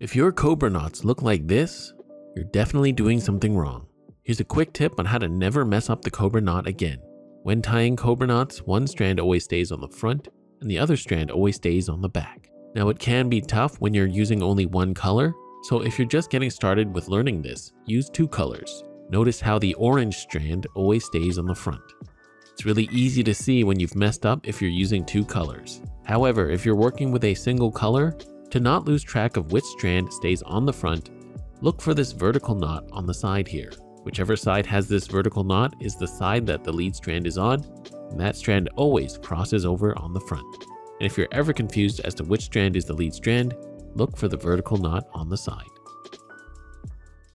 If your cobra knots look like this, you're definitely doing something wrong. Here's a quick tip on how to never mess up the cobra knot again. When tying cobra knots, one strand always stays on the front and the other strand always stays on the back. Now it can be tough when you're using only one color, so if you're just getting started with learning this, use two colors. Notice how the orange strand always stays on the front. It's really easy to see when you've messed up if you're using two colors. However, if you're working with a single color, to not lose track of which strand stays on the front, look for this vertical knot on the side here. Whichever side has this vertical knot is the side that the lead strand is on, and that strand always crosses over on the front. And if you're ever confused as to which strand is the lead strand, look for the vertical knot on the side.